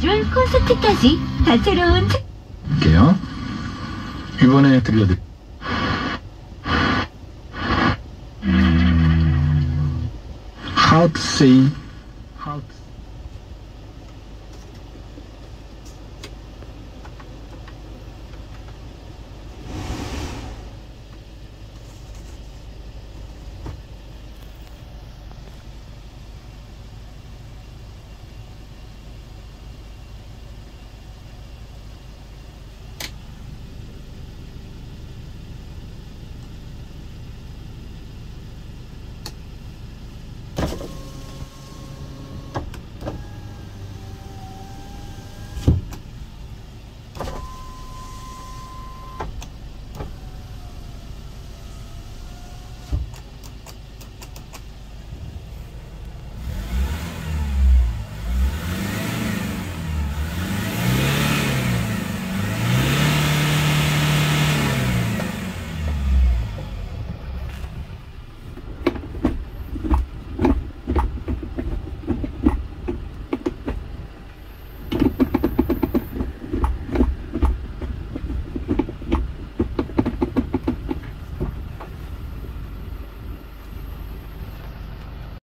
줄 콘서트까지 다채로운 책- 게요? 이번에 들려드릴 음, How to say